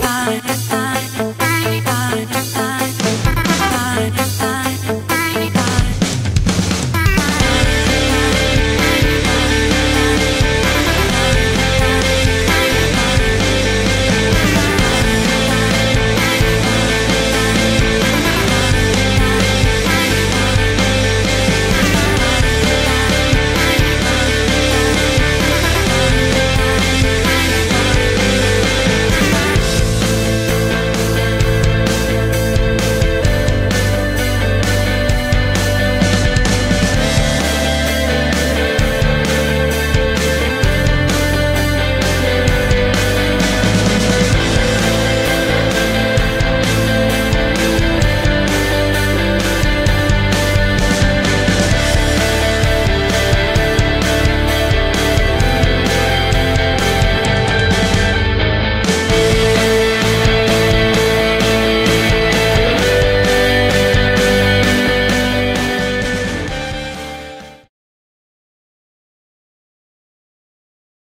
I, I